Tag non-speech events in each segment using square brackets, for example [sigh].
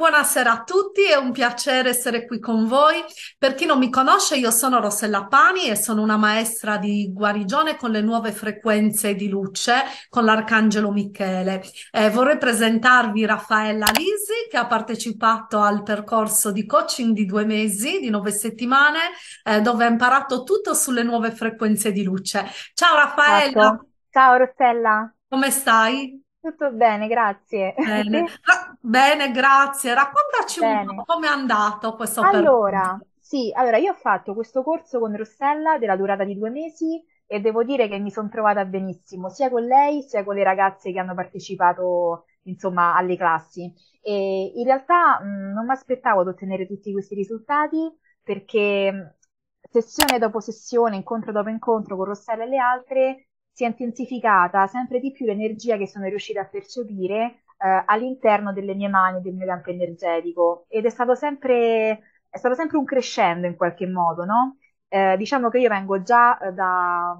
Buonasera a tutti, è un piacere essere qui con voi. Per chi non mi conosce, io sono Rossella Pani e sono una maestra di guarigione con le nuove frequenze di luce con l'Arcangelo Michele. Eh, vorrei presentarvi Raffaella Lisi che ha partecipato al percorso di coaching di due mesi, di nove settimane, eh, dove ha imparato tutto sulle nuove frequenze di luce. Ciao Raffaella, Ecco. Ciao Rossella, come stai? Tutto bene, grazie. Bene? Ra- [laughs] bene, grazie. Raccontaci un po' Bene. come è andato questo percorso. Allora, sì, allora io ho fatto questo corso con Rossella della durata di due mesi e devo dire che mi sono trovata benissimo, sia con lei sia con le ragazze che hanno partecipato, insomma, alle classi. E in realtà mh, non mi aspettavo di ottenere tutti questi risultati perché mh, sessione dopo sessione, incontro dopo incontro con Rossella e le altre, si è intensificata sempre di più l'energia che sono riuscita a percepire eh, all'interno delle mie mani, del mio campo energetico ed è stato sempre, è stato sempre un crescendo in qualche modo, no? Eh, diciamo che io vengo già eh, da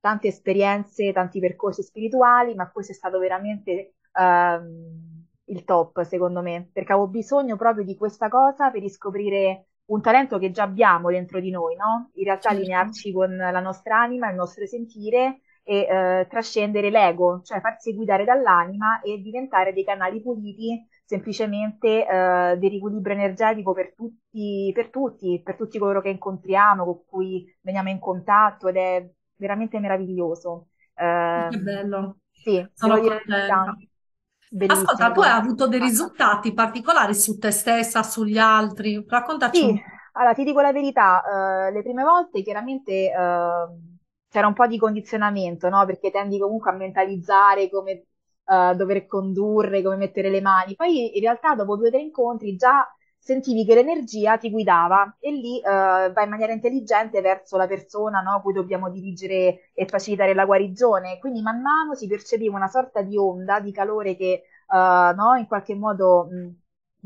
tante esperienze, tanti percorsi spirituali, ma questo è stato veramente ehm, il top, secondo me, perché avevo bisogno proprio di questa cosa per riscoprire un talento che già abbiamo dentro di noi, no? In realtà Certo. allinearci con la nostra anima, il nostro sentire e eh, trascendere l'ego, cioè farsi guidare dall'anima e diventare dei canali puliti, semplicemente eh, di riequilibrio energetico per tutti, per tutti, per tutti coloro che incontriamo, con cui veniamo in contatto ed è veramente meraviglioso. Che Ehm, bello, sì, sono contenta. verità, Ascolta, bellissimo, tu hai avuto dei risultati particolari su te stessa, sugli altri? Raccontaci Sì, allora ti dico la verità, eh, le prime volte chiaramente eh, c'era un po' di condizionamento, no? Perché tendi comunque a mentalizzare come eh, dover condurre, come mettere le mani. Poi in realtà dopo due o tre incontri già sentivi che l'energia ti guidava e lì eh, vai in maniera intelligente verso la persona, no? cui dobbiamo dirigere e facilitare la guarigione. Quindi man mano si percepiva una sorta di onda di calore che eh, no? in qualche modo mh,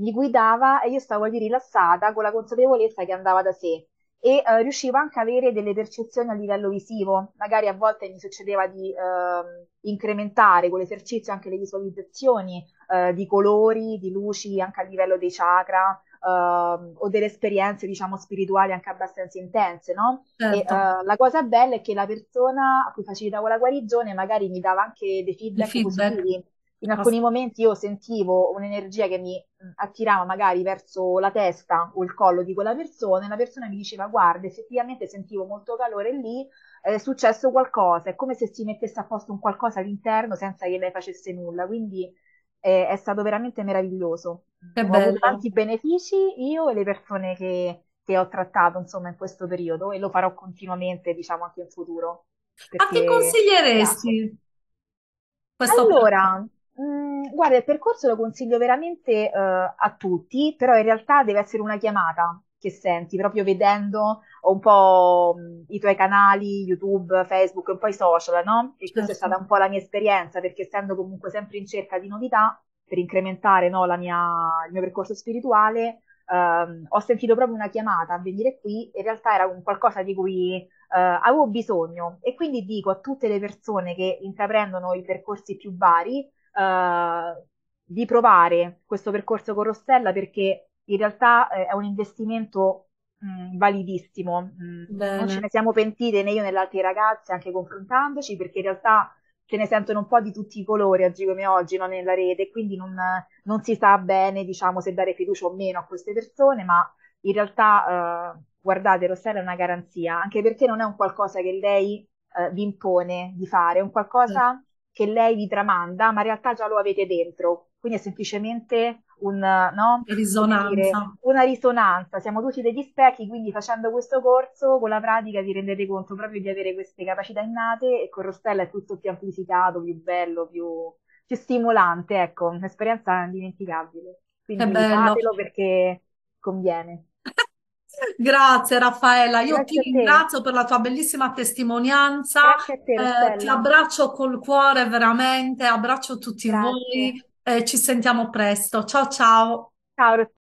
mi guidava e io stavo lì rilassata con la consapevolezza che andava da sé e eh, riuscivo anche a avere delle percezioni a livello visivo. Magari a volte mi succedeva di ehm, incrementare con l'esercizio anche le visualizzazioni eh, di colori, di luci anche a livello dei chakra. ehm, o delle esperienze, diciamo, spirituali anche abbastanza intense, no? E eh, Certo, la cosa bella è che la persona a cui facilitavo la guarigione magari mi dava anche dei feedback feedback. positivi in alcuni momenti io sentivo un'energia che mi attirava magari verso la testa o il collo di quella persona e la persona mi diceva guarda, effettivamente sentivo molto calore lì, è successo qualcosa, è come se si mettesse a posto un qualcosa all'interno senza che lei facesse nulla, quindi è, è stato veramente meraviglioso. Che Ho avuto bello. tanti benefici io e le persone che, che ho trattato, insomma, in questo periodo e lo farò continuamente, diciamo, anche in futuro, A chi piace. consiglieresti questo Allora, mh, guarda, il percorso lo consiglio veramente eh, a tutti, però in realtà deve essere una chiamata che senti, proprio vedendo un po' mh, i tuoi canali, YouTube, Facebook, un po' i social, no? E questa è Certo. stata un po' la mia esperienza, perché essendo comunque sempre in cerca di novità, per incrementare, no, la mia- il mio percorso spirituale, ehm, ho sentito proprio una chiamata a venire qui, in realtà era un qualcosa di cui eh, avevo bisogno e quindi dico a tutte le persone che intraprendono i percorsi più vari eh, di provare questo percorso con Rossella perché in realtà eh, è un investimento mh, validissimo. Mh, non ce Bene. ne siamo pentite né io né le altre ragazze, anche confrontandoci, perché in realtà se ne sentono un po' di tutti i colori oggi come oggi, no, nella rete, quindi non, non si sa bene, diciamo, se dare fiducia o meno a queste persone, ma in realtà, eh, guardate, Rossella è una garanzia, anche perché non è un qualcosa che lei eh, vi impone di fare, è un qualcosa che lei vi tramanda, ma in realtà già lo avete dentro. Quindi è semplicemente un, no? Risonanza. dire, una risonanza. Siamo tutti degli specchi, quindi facendo questo corso, con la pratica vi rendete conto proprio di avere queste capacità innate e con Rostella è tutto più amplificato, più bello, più, più stimolante, ecco, un'esperienza indimenticabile. Quindi fatelo perché conviene. Grazie Raffaella, io ti Grazie ringrazio per la tua bellissima testimonianza, te, eh, ti abbraccio col cuore veramente, abbraccio tutti Grazie. voi e ci sentiamo presto. Ciao ciao. Ciao, Rossella.